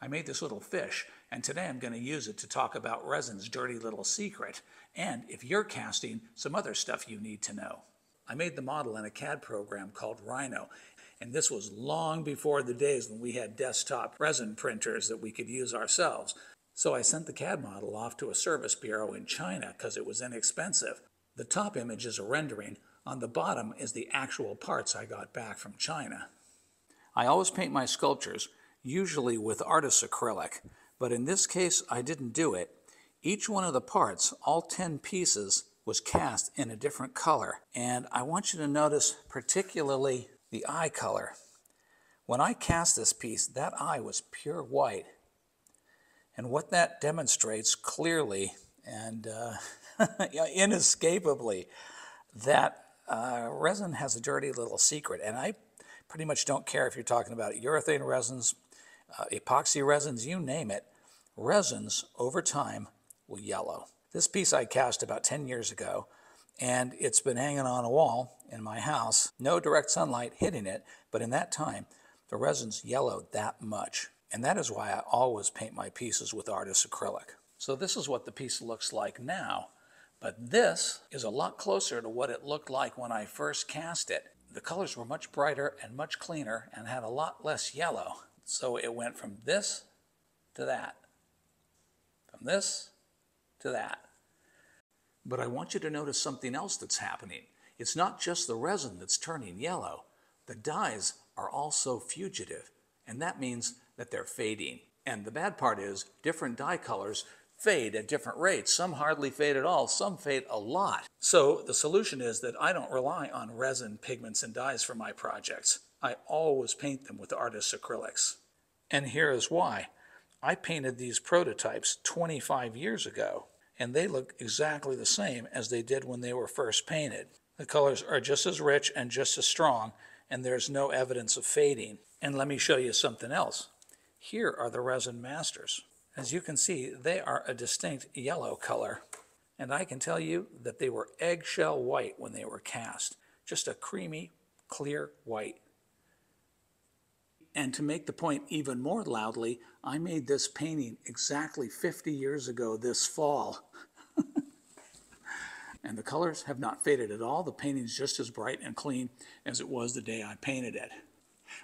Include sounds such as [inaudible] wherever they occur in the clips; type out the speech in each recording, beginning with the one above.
I made this little fish, and today I'm going to use it to talk about resin's dirty little secret, and if you're casting, some other stuff you need to know. I made the model in a CAD program called Rhino, and this was long before the days when we had desktop resin printers that we could use ourselves. So I sent the CAD model off to a service bureau in China because it was inexpensive. The top image is a rendering. On the bottom is the actual parts I got back from China. I always paint my sculptures, usually with artist's acrylic, but in this case I didn't do it. Each one of the parts, all 10 pieces, was cast in a different color. And I want you to notice particularly the eye color. When I cast this piece, that eye was pure white. And what that demonstrates clearly and uh, [laughs] inescapably that uh, resin has a dirty little secret. And I pretty much don't care if you're talking about urethane resins, uh, epoxy resins, you name it. Resins over time will yellow. This piece I cast about 10 years ago and it's been hanging on a wall in my house. No direct sunlight hitting it, but in that time, the resin's yellowed that much. And that is why I always paint my pieces with artist acrylic. So this is what the piece looks like now, but this is a lot closer to what it looked like when I first cast it. The colors were much brighter and much cleaner and had a lot less yellow. So it went from this to that, from this to that. But I want you to notice something else that's happening. It's not just the resin that's turning yellow. The dyes are also fugitive, and that means that they're fading. And the bad part is different dye colors fade at different rates. Some hardly fade at all, some fade a lot. So the solution is that I don't rely on resin, pigments, and dyes for my projects. I always paint them with artist acrylics. And here is why. I painted these prototypes 25 years ago, and they look exactly the same as they did when they were first painted. The colors are just as rich and just as strong, and there's no evidence of fading. And let me show you something else. Here are the resin masters. As you can see, they are a distinct yellow color. And I can tell you that they were eggshell white when they were cast. Just a creamy, clear white. And to make the point even more loudly, I made this painting exactly 50 years ago this fall. [laughs] and the colors have not faded at all. The painting's just as bright and clean as it was the day I painted it.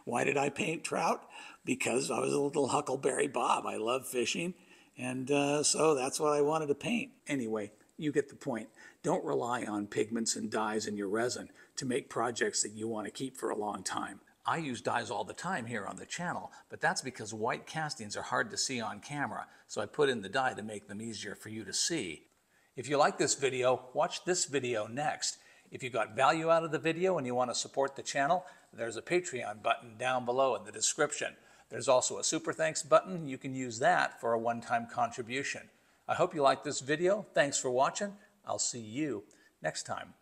Why did I paint trout? Because I was a little Huckleberry Bob. I love fishing, and uh, so that's what I wanted to paint. Anyway, you get the point. Don't rely on pigments and dyes in your resin to make projects that you want to keep for a long time. I use dyes all the time here on the channel, but that's because white castings are hard to see on camera, so I put in the dye to make them easier for you to see. If you like this video, watch this video next. If you got value out of the video and you want to support the channel, there's a Patreon button down below in the description. There's also a super thanks button. You can use that for a one-time contribution. I hope you liked this video. Thanks for watching. I'll see you next time.